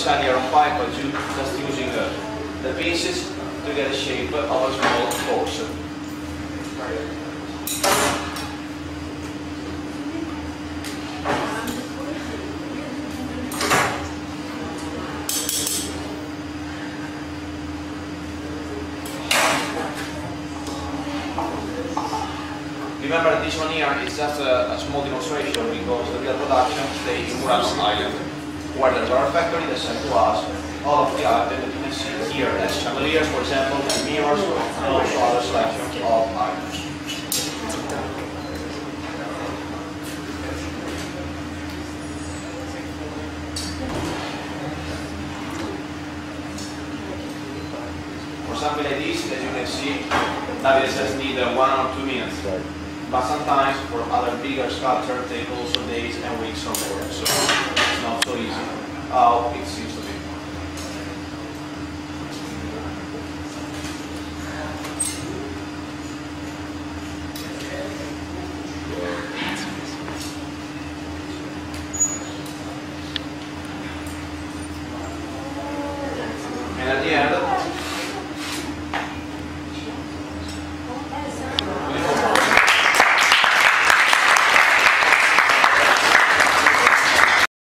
design your own bike by just using uh, the pieces to get a shape of a small portion. Remember this one here is just a, a small demonstration because the real production stays in Murano Island, where there's our factory that sent to us all of the items that you can see here as chandeliers, for example, and mirrors, and also other selections of items. For something like this, as you can see, that is just need uh, one or two minutes. But sometimes for other bigger sculpture, take also days and weeks of work. So how it seems to be. And at the end,